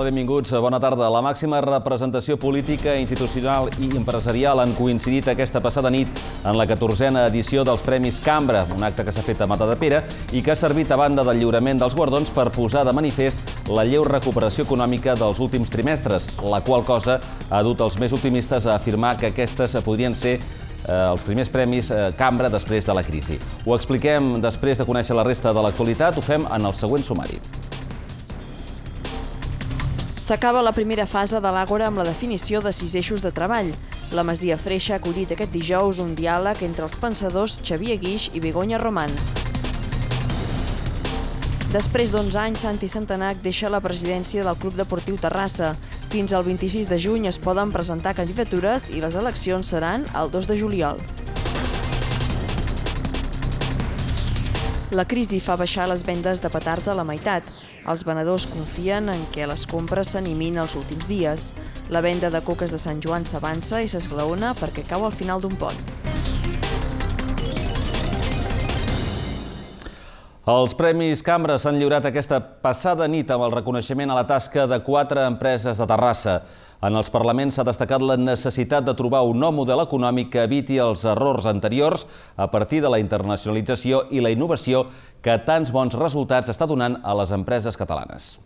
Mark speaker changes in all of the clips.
Speaker 1: Tal, benvinguts, bona tarda. La màxima representació política, institucional i empresarial han coincidit aquesta passada nit en la 14a edició dels Premis Cambra, un acte que s'ha fet a Matadepera i que ha servit a banda del lliurament dels guardons per posar de manifest la lleu recuperació econòmica dels últims trimestres, la qual cosa ha dut els més optimistes a afirmar que aquestes podrien ser eh, els primers premis eh, Cambra després de la crisi. Ho expliquem després de conèixer la resta de l'actualitat, ho fem en el següent sumari.
Speaker 2: S'acaba la primera fase de l'Àgora amb la definició de sis eixos de treball. La Masia Freixa ha acollit aquest dijous un diàleg entre els pensadors Xavier Guix i Begoña Roman. Després d'11 anys, Santi Centenac deixa la presidència del Club Deportiu Terrassa. Fins al 26 de juny es poden presentar candidatures i les eleccions seran el 2 de juliol. La crisi fa baixar les vendes de petards a la meitat. Els venedors confien en què les compres s'animin els últims dies. La venda de coques de Sant Joan s'avança i s'esglaona perquè cau al final d'un pont.
Speaker 1: Els Premis Cambra s'han lliurat aquesta passada nit amb el reconeixement a la tasca de quatre empreses de Terrassa. En els parlaments s'ha destacat la necessitat de trobar un nou model econòmic que eviti els errors anteriors a partir de la internacionalització i la innovació que tants bons resultats està donant a les empreses catalanes.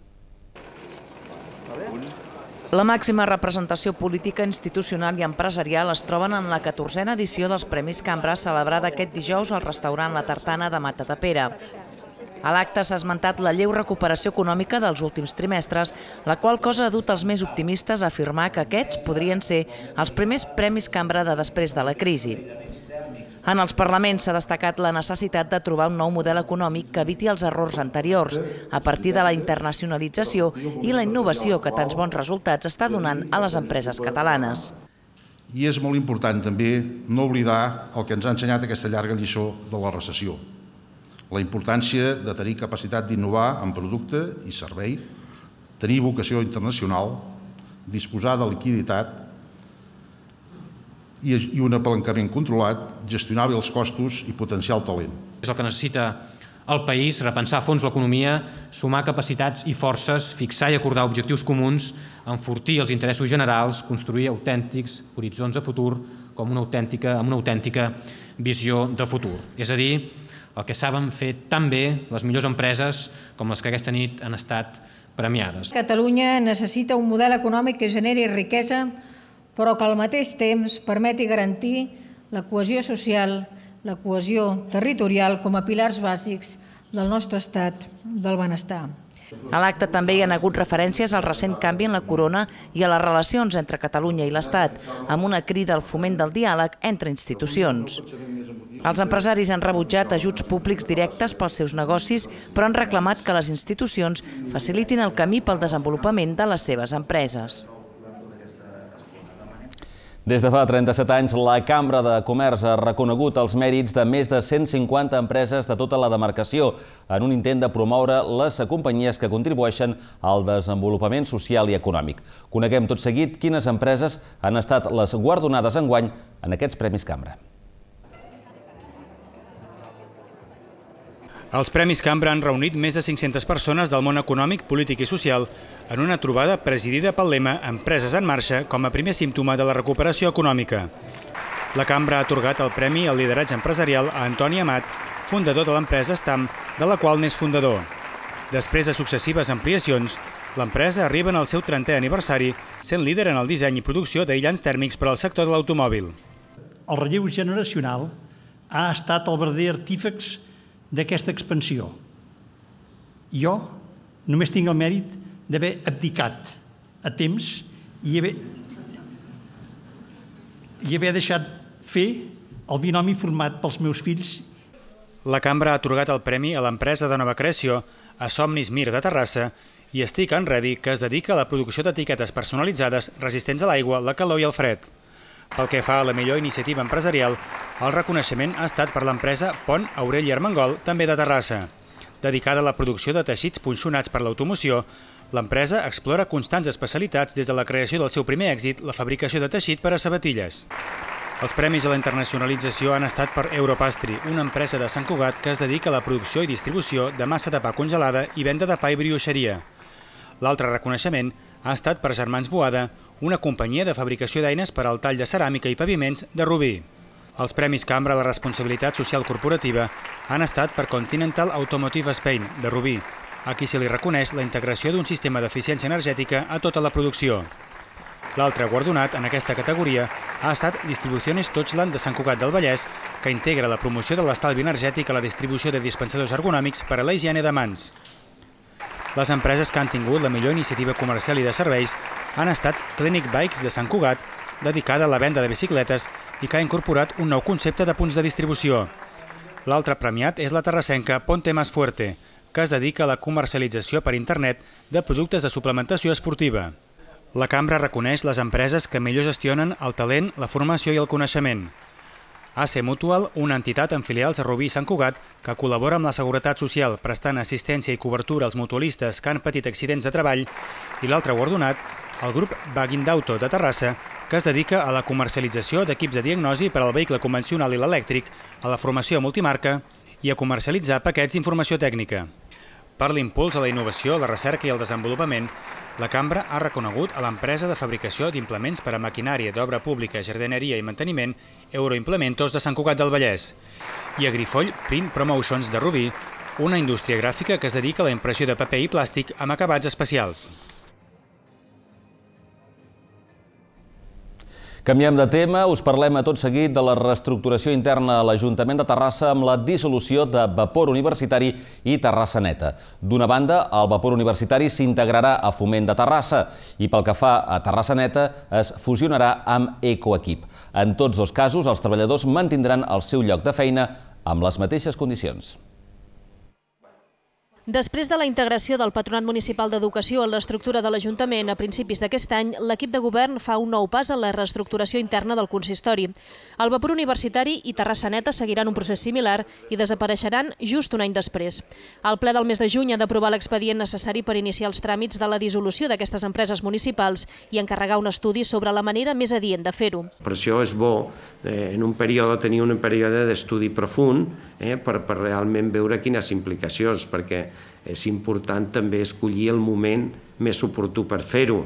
Speaker 2: La màxima representació política, institucional i empresarial es troben en la 14a edició dels Premis Cambra celebrada aquest dijous al restaurant La Tartana de Mata de Pere. A l'acte s'ha esmentat la lleu recuperació econòmica dels últims trimestres, la qual cosa ha dut els més optimistes a afirmar que aquests podrien ser els primers Premis Cambra de després de la crisi. En els parlaments s'ha destacat la necessitat de trobar un nou model econòmic que eviti els errors anteriors, a partir de la internacionalització i la innovació que tants bons resultats està donant a les empreses catalanes.
Speaker 3: I és molt important també no oblidar el que ens ha ensenyat aquesta llarga lliçó de la recessió. La importància de tenir capacitat d'innovar en producte i servei, tenir vocació internacional, disposar de liquiditat i un apalancament controlat, gestionar bé els costos i potenciar el talent.
Speaker 4: És el que necessita el país, repensar a fons l'economia, sumar capacitats i forces, fixar i acordar objectius comuns, enfortir els interessos generals, construir autèntics horitzons de futur com una autèntica, amb una autèntica visió de futur. És a dir, el que saben fer tan bé les millors empreses com les que aquesta nit han estat premiades.
Speaker 5: Catalunya necessita un model econòmic que generi riquesa però que al mateix temps permeti garantir la cohesió social, la cohesió territorial com a pilars bàsics del nostre estat del benestar.
Speaker 2: A l'acte també hi ha hagut referències al recent canvi en la corona i a les relacions entre Catalunya i l'Estat, amb una crida al foment del diàleg entre institucions. Els empresaris han rebutjat ajuts públics directes pels seus negocis, però han reclamat que les institucions facilitin el camí pel desenvolupament de les seves empreses.
Speaker 1: Des de fa 37 anys, la Cambra de Comerç ha reconegut els mèrits de més de 150 empreses de tota la demarcació en un intent de promoure les companyies que contribueixen al desenvolupament social i econòmic. Coneguem tot seguit quines empreses han estat les guardonades enguany en aquests Premis Cambra.
Speaker 6: Els Premis Cambra han reunit més de 500 persones del món econòmic, polític i social en una trobada presidida pel lema Empreses en marxa com a primer símptoma de la recuperació econòmica. La Cambra ha atorgat el Premi al lideratge empresarial a Antoni Amat, fundador de l'empresa Stam, de la qual n'és fundador. Després de successives ampliacions, l'empresa arriba en el seu 30è aniversari, sent líder en el disseny i producció d'aïllants tèrmics per al sector de l'automòbil.
Speaker 7: El relleu generacional ha estat el verdader artífex d'aquesta expansió. Jo només tinc el mèrit d'haver abdicat a temps i haver, i haver deixat fer el binomi format pels meus fills.
Speaker 6: La cambra ha atorgat el premi a l'empresa de nova creació a Somnis Mir de Terrassa i Stick and Ready, que es dedica a la producció d'etiquetes personalitzades resistents a l'aigua, la calor i el fred. Pel que fa a la millor iniciativa empresarial, el reconeixement ha estat per l'empresa Pont Aureli Armengol, també de Terrassa. Dedicada a la producció de teixits punxonats per l'automoció, l'empresa explora constants especialitats des de la creació del seu primer èxit, la fabricació de teixit per a sabatilles. Els premis a la internacionalització han estat per Europastri, una empresa de Sant Cugat que es dedica a la producció i distribució de massa de pa congelada i venda de pa i brioixeria. L'altre reconeixement ha estat per Germans Boada, una companyia de fabricació d'eines per al tall de ceràmica i paviments de Rubí. Els Premis Cambra la Responsabilitat Social Corporativa han estat per Continental Automotive Spain, de Rubí, a qui se li reconeix la integració d'un sistema d'eficiència energètica a tota la producció. L'altre guardonat en aquesta categoria ha estat Distribuciones Touchland de Sant Cugat del Vallès, que integra la promoció de l'estalvi energètic a la distribució de dispensadors ergonòmics per a la higiene de mans. Les empreses que han tingut la millor iniciativa comercial i de serveis han estat Clinic Bikes de Sant Cugat, dedicada a la venda de bicicletes i que ha incorporat un nou concepte de punts de distribució. L'altre premiat és la terrassenca Ponte Más Fuerte, que es dedica a la comercialització per internet de productes de suplementació esportiva. La cambra reconeix les empreses que millor gestionen el talent, la formació i el coneixement. AC Mutual, una entitat amb filials a Rubí i Sant Cugat que col·labora amb la Seguretat Social prestant assistència i cobertura als mutualistes que han patit accidents de treball i l'altre guardonat, el grup Baguindauto de Terrassa, que es dedica a la comercialització d'equips de diagnosi per al vehicle convencional i l'elèctric, a la formació multimarca i a comercialitzar paquets d'informació tècnica. Per l'impuls a la innovació, la recerca i el desenvolupament, la Cambra ha reconegut a l'empresa de fabricació d'implements per a maquinària d'obra pública, jardineria i manteniment Euroimplementos de Sant Cugat del Vallès i a Grifoll Print Promotions de Rubí, una indústria gràfica que es dedica a la impressió de paper i plàstic amb acabats especials.
Speaker 1: Canviem de tema, us parlem a tot seguit de la reestructuració interna a l'Ajuntament de Terrassa amb la dissolució de Vapor Universitari i Terrassa Neta. D'una banda, el Vapor Universitari s'integrarà a Foment de Terrassa i pel que fa a Terrassa Neta es fusionarà amb Ecoequip. En tots dos casos, els treballadors mantindran el seu lloc de feina amb les mateixes condicions.
Speaker 8: Després de la integració del Patronat Municipal d'Educació en l'estructura de l'Ajuntament a principis d'aquest any, l'equip de govern fa un nou pas en la reestructuració interna del consistori. El vapor universitari i Terrassa Neta seguiran un procés similar i desapareixeran just un any després. El ple del mes de juny ha d'aprovar l'expedient necessari per iniciar els tràmits de la dissolució d'aquestes empreses municipals i encarregar un estudi sobre la manera més adient de fer-ho.
Speaker 9: Per això és bo eh, en un període tenir un període d'estudi profund eh, per, per realment veure quines implicacions, perquè és important també escollir el moment més oportú per fer-ho.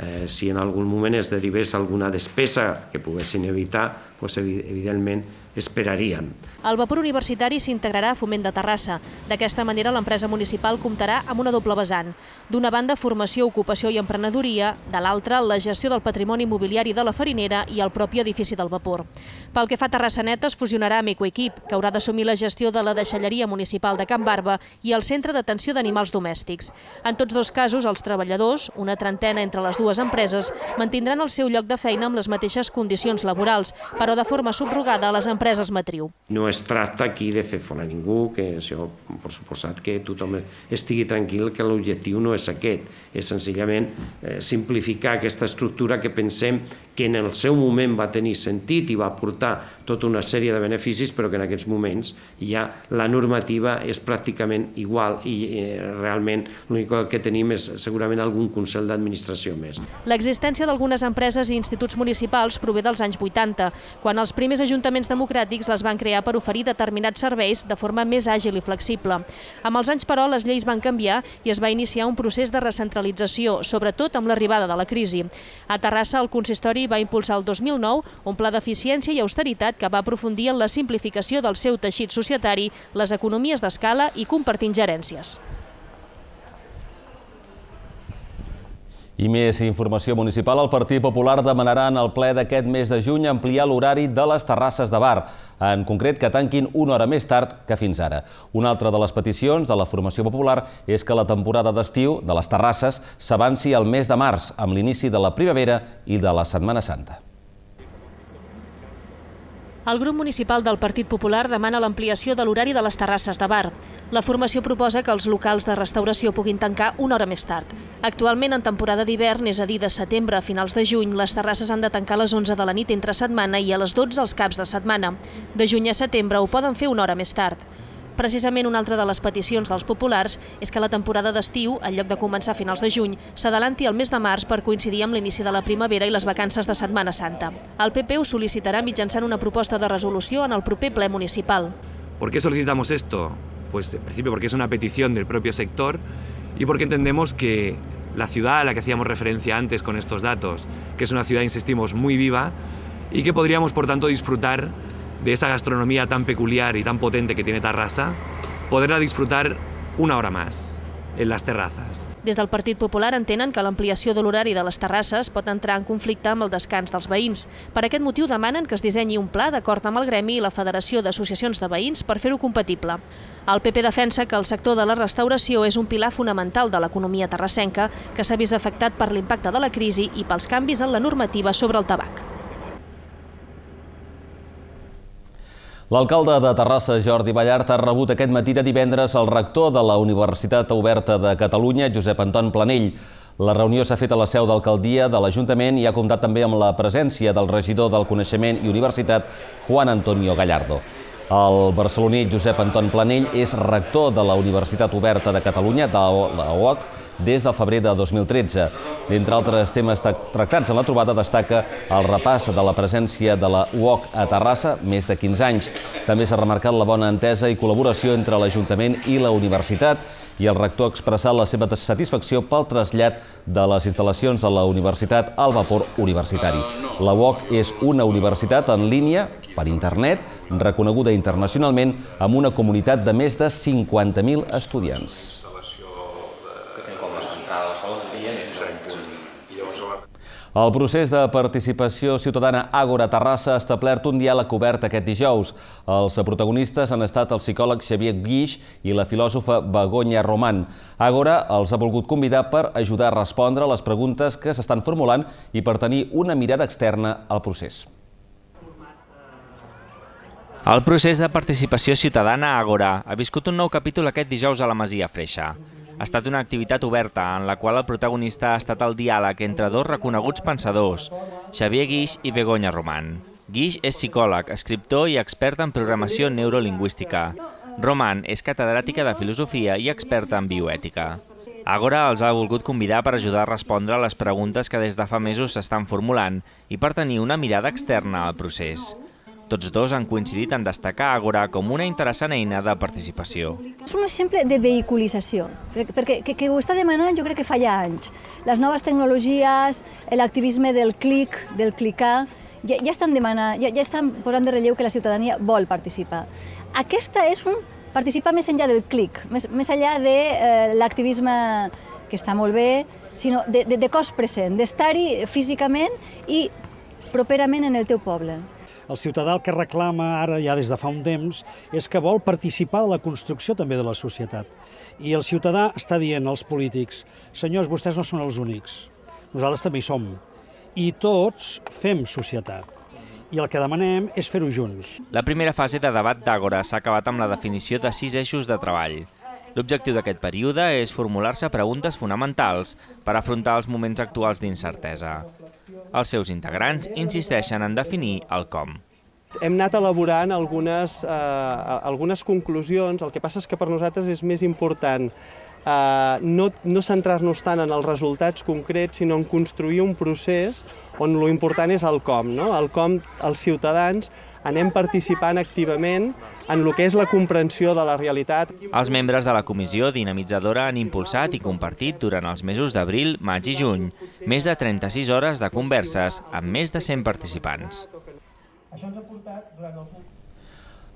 Speaker 9: Eh, si en algun moment es derivés alguna despesa que poguessin evitar, doncs, evidentment esperaríem.
Speaker 8: El vapor universitari s'integrarà a Foment de Terrassa. D'aquesta manera, l'empresa municipal comptarà amb una doble vessant. D'una banda, formació, ocupació i emprenedoria, de l'altra, la gestió del patrimoni immobiliari de la farinera i el propi edifici del vapor. Pel que fa a Terrassa Neta, es fusionarà amb Ecoequip, que haurà d'assumir la gestió de la deixalleria municipal de Can Barba i el centre d'atenció d'animals domèstics. En tots dos casos, els treballadors, una trentena entre les dues empreses, mantindran el seu lloc de feina amb les mateixes condicions laborals, però de forma subrogada a les empreses matriu.
Speaker 9: No es tracta aquí de fer fora ningú, que això, per suposat, que tothom estigui tranquil que l'objectiu no és aquest, és senzillament eh, simplificar aquesta estructura que pensem que en el seu moment va tenir sentit i va portar tota una sèrie de beneficis, però que en aquests moments ja la normativa és pràcticament igual i eh, realment l'únic que tenim és segurament algun Consell d'Administració més.
Speaker 8: L'existència d'algunes empreses i instituts municipals prové dels anys 80, quan els primers ajuntaments democràtics les van crear per oferir determinats serveis de forma més àgil i flexible. Amb els anys, però, les lleis van canviar i es va iniciar un procés de recentralització, sobretot amb l'arribada de la crisi. A Terrassa, el consistori va impulsar el 2009 un pla d'eficiència i austeritat que va aprofundir en la simplificació del seu teixit societari, les economies d'escala i compartint gerències.
Speaker 1: I més informació municipal. El Partit Popular demanarà en el ple d'aquest mes de juny ampliar l'horari de les terrasses de bar, en concret que tanquin una hora més tard que fins ara. Una altra de les peticions de la formació popular és que la temporada d'estiu de les terrasses s'avanci al mes de març, amb l'inici de la primavera i de la Setmana Santa.
Speaker 8: El grup municipal del Partit Popular demana l'ampliació de l'horari de les terrasses de bar. La formació proposa que els locals de restauració puguin tancar una hora més tard. Actualment, en temporada d'hivern, és a dir, de setembre a finals de juny, les terrasses han de tancar a les 11 de la nit entre setmana i a les 12 els caps de setmana. De juny a setembre ho poden fer una hora més tard. Precisament una altra de les peticions dels populars és que la temporada d'estiu, en lloc de començar a finals de juny, s'adalanti al mes de març per coincidir amb l'inici de la primavera i les vacances de Setmana Santa. El PP ho sol·licitarà mitjançant una proposta de resolució en el proper ple municipal.
Speaker 10: ¿Por qué solicitamos esto? Pues en principio porque es una petición del propio sector y porque entendemos que la ciudad a la que hacíamos referencia antes con estos datos, que es una ciudad, insistimos, muy viva y que podríamos, por tanto, disfrutar de esa gastronomía tan peculiar y tan potente que tiene Tarrasa, poderla disfrutar una hora más en las terrazas.
Speaker 8: Des del Partit Popular entenen que l'ampliació de l'horari de les terrasses pot entrar en conflicte amb el descans dels veïns. Per aquest motiu demanen que es dissenyi un pla d'acord amb el Gremi i la Federació d'Associacions de Veïns per fer-ho compatible. El PP defensa que el sector de la restauració és un pilar fonamental de l'economia terrassenca que s'ha vist afectat per l'impacte de la crisi i pels canvis en la normativa sobre el tabac.
Speaker 1: L'alcalde de Terrassa, Jordi Ballart, ha rebut aquest matí de divendres el rector de la Universitat Oberta de Catalunya, Josep Anton Planell. La reunió s'ha fet a la seu d'alcaldia de l'Ajuntament i ha comptat també amb la presència del regidor del Coneixement i Universitat, Juan Antonio Gallardo. El barceloní Josep Anton Planell és rector de la Universitat Oberta de Catalunya, de la UOC, des del febrer de 2013. D'entre altres temes tractats en la trobada destaca el repàs de la presència de la UOC a Terrassa, més de 15 anys. També s'ha remarcat la bona entesa i col·laboració entre l'Ajuntament i la universitat i el rector ha expressat la seva satisfacció pel trasllat de les instal·lacions de la universitat al vapor universitari. La UOC és una universitat en línia per internet, reconeguda internacionalment, amb una comunitat de més de 50.000 estudiants. El procés de participació ciutadana Àgora Terrassa ha establert un diàleg obert aquest dijous. Els protagonistes han estat el psicòleg Xavier Guix i la filòsofa Begoña Roman. Àgora els ha volgut convidar per ajudar a respondre a les preguntes que s'estan formulant i per tenir una mirada externa al procés.
Speaker 11: El procés de participació ciutadana Àgora ha viscut un nou capítol aquest dijous a la Masia Freixa ha estat una activitat oberta en la qual el protagonista ha estat el diàleg entre dos reconeguts pensadors, Xavier Guix i Begoña Roman. Guix és psicòleg, escriptor i expert en programació neurolingüística. Roman és catedràtica de filosofia i experta en bioètica. Agora els ha volgut convidar per ajudar a respondre a les preguntes que des de fa mesos s'estan formulant i per tenir una mirada externa al procés. Tots dos han coincidit en destacar Agora com una interessant eina de participació.
Speaker 12: És un exemple de vehiculització, perquè que, que ho està demanant jo crec que fa ja anys. Les noves tecnologies, l'activisme del clic, del clicar, ja, ja estan demanant, ja, ja estan posant de relleu que la ciutadania vol participar. Aquesta és un participar més enllà del clic, més, més enllà de eh, l'activisme que està molt bé, sinó de, de, de cos present, d'estar-hi físicament i properament en el teu poble.
Speaker 7: El ciutadà el que reclama ara, ja des de fa un temps, és que vol participar de la construcció també de la societat. I el ciutadà està dient als polítics, senyors, vostès no són els únics, nosaltres també hi som. I tots fem societat i el que demanem és fer-ho junts.
Speaker 11: La primera fase de debat d'Àgora s'ha acabat amb la definició de sis eixos de treball. L'objectiu d'aquest període és formular-se preguntes fonamentals per afrontar els moments actuals d'incertesa. Els seus integrants insisteixen en definir el com.
Speaker 13: Hem anat elaborant algunes, eh, algunes conclusions, el que passa és que per nosaltres és més important eh, no, no centrar-nos tant en els resultats concrets, sinó en construir un procés on lo important és el com, no? el com els ciutadans anem participant activament en el que és la comprensió de la realitat.
Speaker 11: Els membres de la comissió dinamitzadora han impulsat i compartit durant els mesos d'abril, maig i juny més de 36 hores de converses amb més de 100 participants. Això ens ha portat
Speaker 1: durant els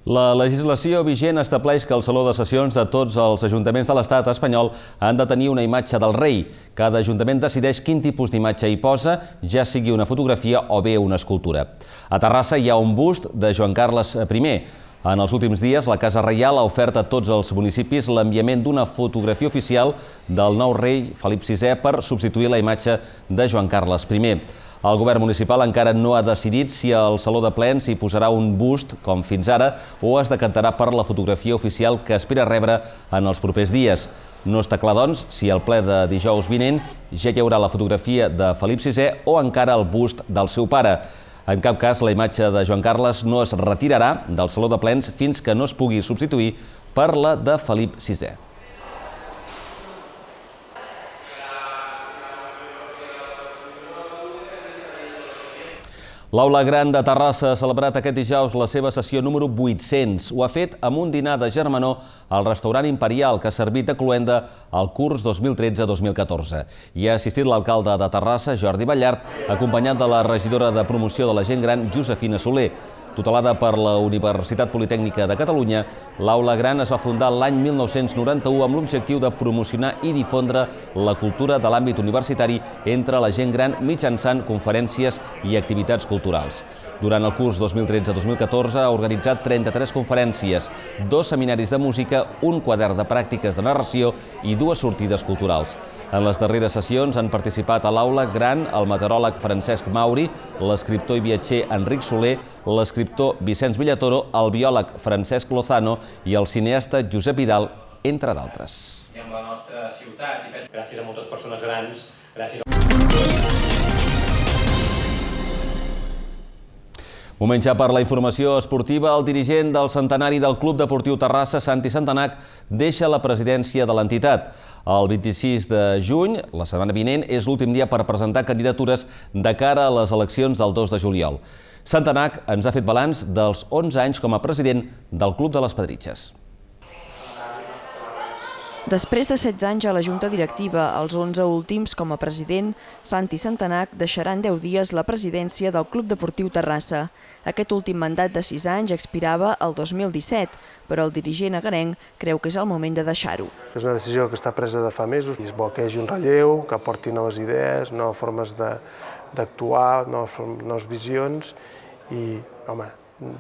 Speaker 1: la legislació vigent estableix que el Saló de Sessions de tots els ajuntaments de l'estat espanyol han de tenir una imatge del rei. Cada ajuntament decideix quin tipus d'imatge hi posa, ja sigui una fotografia o bé una escultura. A Terrassa hi ha un bust de Joan Carles I. En els últims dies, la Casa Reial ha ofert a tots els municipis l'enviament d'una fotografia oficial del nou rei Felip VI per substituir la imatge de Joan Carles I. El govern municipal encara no ha decidit si al Saló de Plens hi posarà un bust, com fins ara, o es decantarà per la fotografia oficial que espera rebre en els propers dies. No està clar, doncs, si al ple de dijous vinent ja hi haurà la fotografia de Felip VI o encara el bust del seu pare. En cap cas, la imatge de Joan Carles no es retirarà del Saló de Plens fins que no es pugui substituir per la de Felip VI. L'Aula Gran de Terrassa ha celebrat aquest dijous la seva sessió número 800. Ho ha fet amb un dinar de germanor al restaurant Imperial, que ha servit de cluenda al curs 2013-2014. Hi ha assistit l'alcalde de Terrassa, Jordi Ballart, acompanyat de la regidora de promoció de la gent gran, Josefina Soler. Tutelada per la Universitat Politècnica de Catalunya, l'Aula Gran es va fundar l'any 1991 amb l'objectiu de promocionar i difondre la cultura de l'àmbit universitari entre la gent gran mitjançant conferències i activitats culturals. Durant el curs 2013-2014 ha organitzat 33 conferències, dos seminaris de música, un quadern de pràctiques de narració i dues sortides culturals. En les darreres sessions han participat a l'aula gran el meteoròleg Francesc Mauri, l'escriptor i viatger Enric Soler, l'escriptor Vicenç Villatoro, el biòleg Francesc Lozano i el cineasta Josep Vidal, entre d'altres.
Speaker 14: Gràcies a moltes persones grans, gràcies a...
Speaker 1: Moment ja per la informació esportiva. El dirigent del centenari del Club Deportiu Terrassa, Santi Santanac, deixa la presidència de l'entitat. El 26 de juny, la setmana vinent, és l'últim dia per presentar candidatures de cara a les eleccions del 2 de juliol. Santanac ens ha fet balanç dels 11 anys com a president del Club de les Pedritxes.
Speaker 15: Després de 16 anys a la Junta Directiva, els 11 últims com a president, Santi Santanac deixarà en 10 dies la presidència del Club Deportiu Terrassa. Aquest últim mandat de 6 anys expirava el 2017, però el dirigent agarenc creu que és el moment de deixar-ho.
Speaker 16: És una decisió que està presa de fa mesos i és bo que hi hagi un relleu, que aporti noves idees, noves formes d'actuar, noves, noves visions i, home,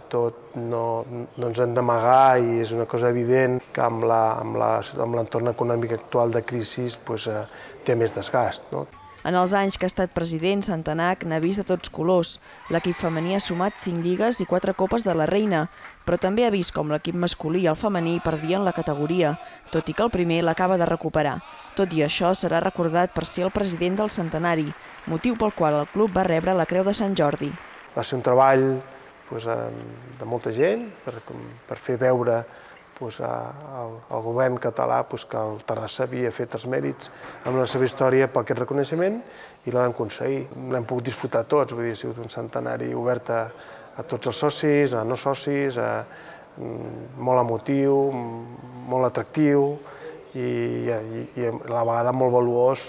Speaker 16: tot no, no ens hem d'amagar i és una cosa evident que amb l'entorn econòmic actual de crisi pues, eh, té més desgast. No?
Speaker 15: En els anys que ha estat president, Santanac n'ha vist de tots colors. L'equip femení ha sumat 5 lligues i 4 copes de la reina, però també ha vist com l'equip masculí i el femení perdien la categoria, tot i que el primer l'acaba de recuperar. Tot i això, serà recordat per ser el president del centenari, motiu pel qual el club va rebre la Creu de Sant Jordi.
Speaker 16: Va ser un treball pues, de molta gent per, per fer veure pues, al, al govern català pues, que el Terrassa havia fet els mèrits amb la seva història per aquest reconeixement i l'hem aconseguir. L'hem pogut disfrutar tots, vull dir, ha sigut un centenari obert a, a tots els socis, a no socis, a, mm, molt emotiu, molt atractiu i, i, i a la vegada molt valuós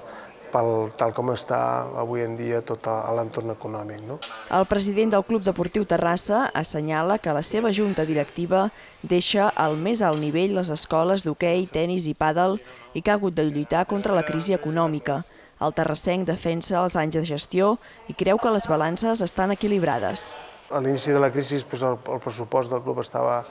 Speaker 16: pel, tal com està avui en dia tot l'entorn econòmic. No?
Speaker 15: El president del Club Deportiu Terrassa assenyala que la seva junta directiva deixa al més alt nivell les escoles d'hoquei, tennis i pàdel i que ha hagut de lluitar contra la crisi econòmica. El terrassenc defensa els anys de gestió i creu que les balances estan equilibrades.
Speaker 16: A l'inici de la crisi doncs, el, el pressupost del club estava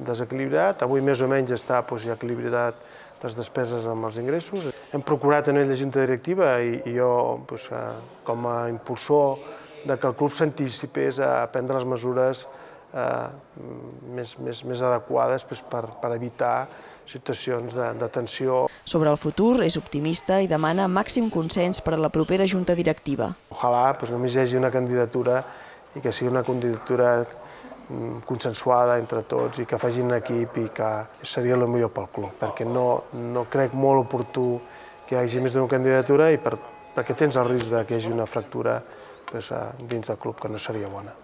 Speaker 16: desequilibrat, avui més o menys està doncs, ja equilibrat les despeses amb els ingressos. Hem procurat a nivell de junta directiva i, i jo, doncs, com a impulsor de que el club s'anticipés a prendre les mesures eh, més, més, més adequades doncs, per, per evitar situacions de, de tensió.
Speaker 15: Sobre el futur és optimista i demana màxim consens per a la propera junta directiva.
Speaker 16: Ojalà doncs, només hi hagi una candidatura i que sigui una candidatura consensuada entre tots i que facin equip i que seria el millor pel club, perquè no, no crec molt oportú que hi hagi més d'una candidatura i per, perquè tens el risc que hi hagi una fractura pues, dins del club que no seria bona.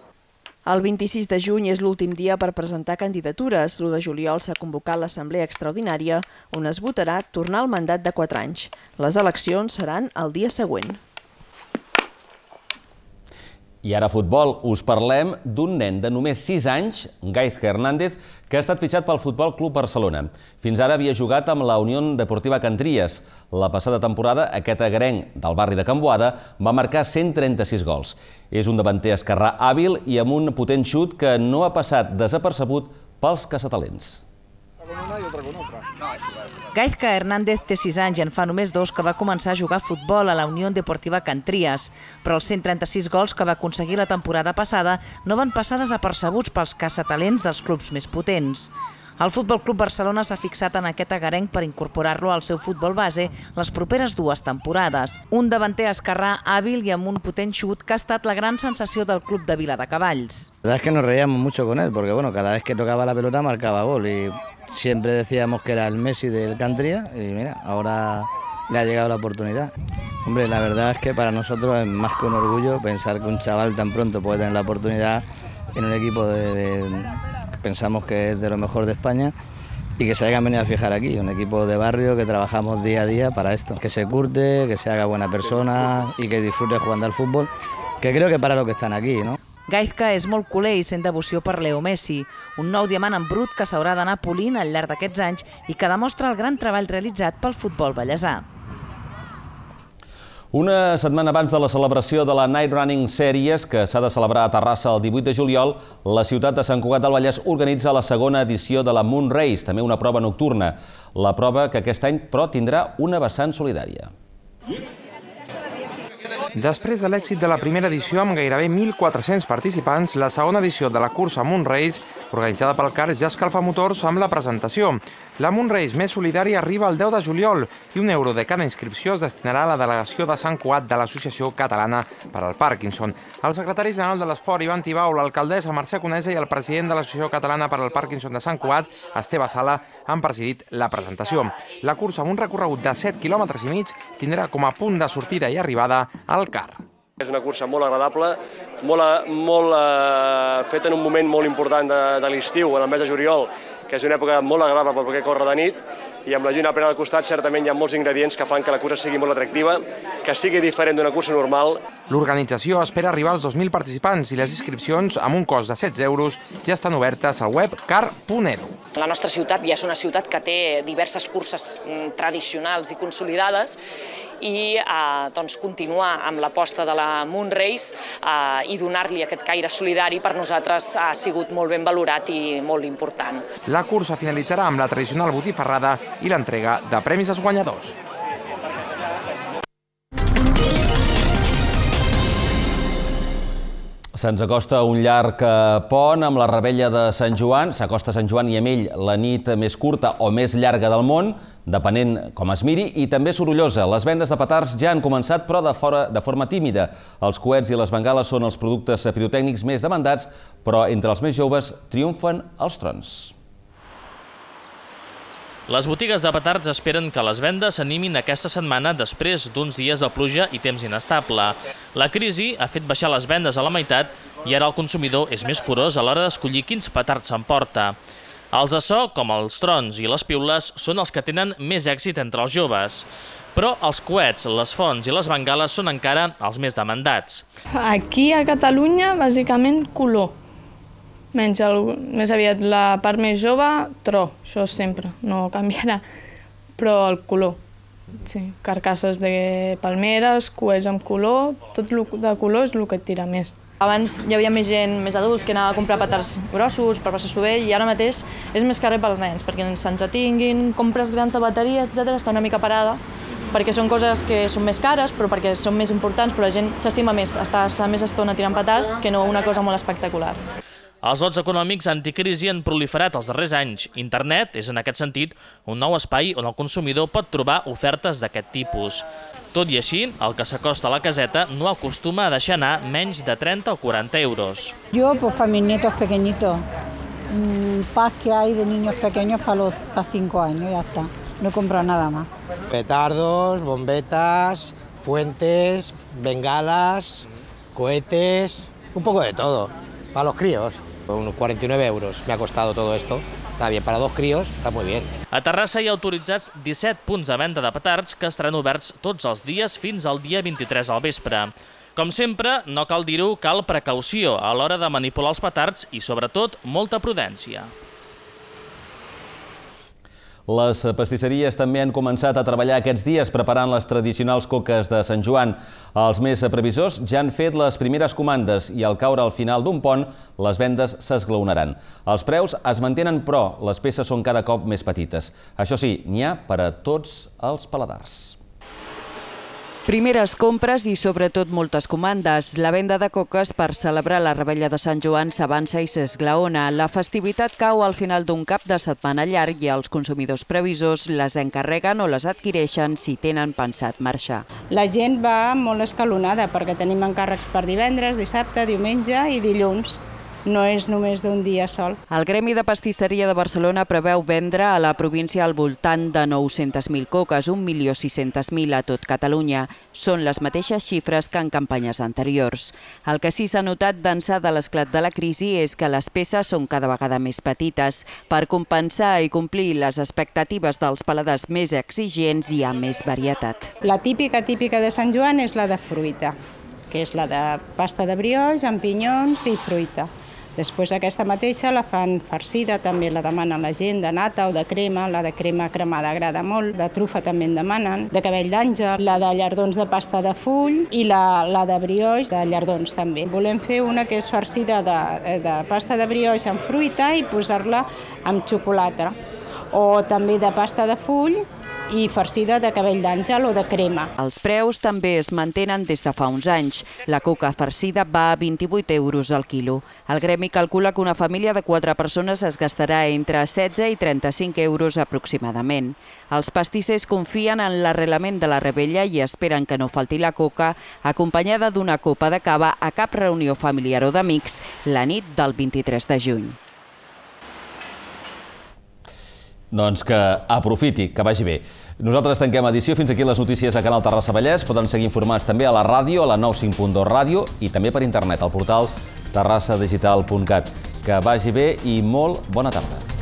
Speaker 15: El 26 de juny és l'últim dia per presentar candidatures. L'1 de juliol s'ha convocat l'Assemblea Extraordinària, on es votarà tornar al mandat de 4 anys. Les eleccions seran el dia següent.
Speaker 1: I ara futbol, us parlem d'un nen de només 6 anys, Gaizka Hernández, que ha estat fitxat pel Futbol Club Barcelona. Fins ara havia jugat amb la Unió Deportiva Cantries. La passada temporada, aquest agrenc del barri de Can Boada va marcar 136 gols. És un davanter esquerrà hàbil i amb un potent xut que no ha passat desapercebut pels caçatalents. Una i
Speaker 15: otra con otra. No, Gaizka Hernández té 6 anys i en fa només dos que va començar a jugar a futbol a la Unió Deportiva Cantries, però els 136 gols que va aconseguir la temporada passada no van passar desapercebuts pels caçatalents dels clubs més potents. El Futbol Club Barcelona s'ha fixat en aquest agarenc per incorporar-lo al seu futbol base les properes dues temporades. Un davanter esquerrà hàbil i amb un potent xut que ha estat la gran sensació del club de Vila de Cavalls.
Speaker 17: La verdad es que nos reíamos mucho con él, porque bueno, cada vez que tocaba la pelota marcaba gol y siempre decíamos que era el Messi del Cantria y mira, ahora le ha llegado la oportunidad. Hombre, la verdad es que para nosotros es más que un orgullo pensar que un chaval tan pronto puede tener la oportunidad en un equipo de, de pensamos que es de lo mejor de España y que se hayan venido a fijar aquí, un equipo de barrio que trabajamos día a día para esto, que se curte, que se haga buena persona y que disfrute jugando al fútbol, que creo que para lo que están aquí, ¿no?
Speaker 2: Gaizka és molt culer i sent devoció per Leo Messi, un nou diamant en brut que s'haurà d'anar polint al llarg d'aquests anys i que demostra el gran treball realitzat pel futbol ballesà.
Speaker 1: Una setmana abans de la celebració de la Night Running Series, que s'ha de celebrar a Terrassa el 18 de juliol, la ciutat de Sant Cugat del Vallès organitza la segona edició de la Moon Race, també una prova nocturna. La prova que aquest any, però, tindrà una vessant solidària.
Speaker 18: Després de l'èxit de la primera edició amb gairebé 1.400 participants, la segona edició de la cursa Moon Race, organitzada pel CAR, ja escalfa motors amb la presentació. La Race més solidària arriba el 10 de juliol i un euro de cada inscripció es destinarà a la delegació de Sant Cuat de l'Associació Catalana per al Parkinson. El secretari general de l'Esport, Ivan Tibau, l'alcaldessa Mercè Conesa i el president de l'Associació Catalana per al Parkinson de Sant Cuat, Esteve Sala, han presidit la presentació. La cursa amb un recorregut de 7 quilòmetres i mig tindrà com a punt de sortida i arribada al CAR.
Speaker 19: És una cursa molt agradable, molt, molt eh, feta en un moment molt important de, de l'estiu, en el mes de juliol, que és una època molt agradable per poder córrer de nit, i amb la lluna plena al costat certament hi ha molts ingredients que fan que la cursa sigui molt atractiva, que sigui diferent d'una cursa normal.
Speaker 18: L'organització espera arribar als 2.000 participants i les inscripcions, amb un cost de 16 euros, ja estan obertes al web car.edu.
Speaker 20: La nostra ciutat ja és una ciutat que té diverses curses mm, tradicionals i consolidades i eh, doncs, continuar amb l'aposta de la Moon Race eh, i donar-li aquest caire solidari per nosaltres ha sigut molt ben valorat i molt important.
Speaker 18: La cursa finalitzarà amb la tradicional botifarrada i l'entrega de premis als guanyadors.
Speaker 1: Se'ns acosta un llarg eh, pont amb la rebella de Sant Joan. S'acosta Sant Joan i amb ell la nit més curta o més llarga del món, depenent com es miri, i també sorollosa. Les vendes de petards ja han començat, però de, fora, de forma tímida. Els coets i les bengales són els productes pirotècnics més demandats, però entre els més joves triomfen els trons.
Speaker 21: Les botigues de petards esperen que les vendes s'animin aquesta setmana després d'uns dies de pluja i temps inestable. La crisi ha fet baixar les vendes a la meitat i ara el consumidor és més curós a l'hora d'escollir quins petards s'emporta. Els de so, com els trons i les piules, són els que tenen més èxit entre els joves. Però els coets, les fonts i les bengales són encara els més demandats.
Speaker 22: Aquí a Catalunya, bàsicament, color menys el, més aviat la part més jove, tro, això sempre, no canviarà, però el color. Sí, carcasses de palmeres, coets amb color, tot de color és el que et tira més.
Speaker 23: Abans hi havia més gent, més adults, que anava a comprar petards grossos per passar-s'ho bé i ara mateix és més carrer pels nens, perquè s'entretinguin, compres grans de bateria, etc està una mica parada, perquè són coses que són més cares, però perquè són més importants, però la gent s'estima més estar més estona tirant petards que no una cosa molt espectacular.
Speaker 21: Els lots econòmics anticrisi han proliferat els darrers anys. Internet és, en aquest sentit, un nou espai on el consumidor pot trobar ofertes d'aquest tipus. Tot i així, el que s'acosta a la caseta no acostuma a deixar anar menys de 30 o 40 euros.
Speaker 24: Yo, pues para mis nietos pequeñitos, un pack que hay de niños pequeños para los para 5 años, ya está. No he comprado nada más.
Speaker 25: Petardos, bombetas, fuentes, bengalas, cohetes, un poco de todo, para los críos. Unos 49 euros me ha costado todo esto. Está bien, para dos críos está muy bien.
Speaker 21: A Terrassa hi ha autoritzats 17 punts de venda de petards que estaran oberts tots els dies fins al dia 23 al vespre. Com sempre, no cal dir-ho, cal precaució a l'hora de manipular els petards i, sobretot, molta prudència.
Speaker 1: Les pastisseries també han començat a treballar aquests dies preparant les tradicionals coques de Sant Joan. Els més previsors ja han fet les primeres comandes i al caure al final d'un pont, les vendes s'esglaonaran. Els preus es mantenen, però les peces són cada cop més petites. Això sí, n'hi ha per a tots els paladars.
Speaker 26: Primeres compres i sobretot moltes comandes. La venda de coques per celebrar la rebella de Sant Joan s'avança i s'esglaona. La festivitat cau al final d'un cap de setmana llarg i els consumidors previsors les encarreguen o les adquireixen si tenen pensat marxar.
Speaker 27: La gent va molt escalonada perquè tenim encàrrecs per divendres, dissabte, diumenge i dilluns.
Speaker 24: No és només d'un dia sol.
Speaker 26: El Gremi de Pastisseria de Barcelona preveu vendre a la província al voltant de 900.000 coques, 1.600.000 a tot Catalunya. Són les mateixes xifres que en campanyes anteriors. El que sí s'ha notat d'ençà de l'esclat de la crisi és que les peces són cada vegada més petites. Per compensar i complir les expectatives dels paladars més exigents hi ha més varietat.
Speaker 24: La típica, típica de Sant Joan és la de fruita, que és la de pasta de brioix amb pinyons i fruita. Després aquesta mateixa la fan farcida, també la demana la gent, de nata o de crema, la de crema cremada agrada molt, de trufa també en demanen, de cabell d'àngel, la de llardons de pasta de full i la, la de brioix de llardons també. Volem fer una que és farcida de, de pasta de brioix amb fruita i posar-la amb xocolata o també de pasta de full i farcida de cabell d'àngel o de crema.
Speaker 26: Els preus també es mantenen des de fa uns anys. La coca farcida va a 28 euros al quilo. El gremi calcula que una família de 4 persones es gastarà entre 16 i 35 euros aproximadament. Els pastissers confien en l'arrelament de la rebella i esperen que no falti la coca, acompanyada d'una copa de cava a cap reunió familiar o d'amics la nit del 23 de juny.
Speaker 1: Doncs que aprofiti, que vagi bé. Nosaltres tanquem edició. Fins aquí les notícies a Canal Terrassa Vallès. Poden seguir informats també a la ràdio, a la 95.2 ràdio i també per internet, al portal terrassadigital.cat. Que vagi bé i molt bona tarda.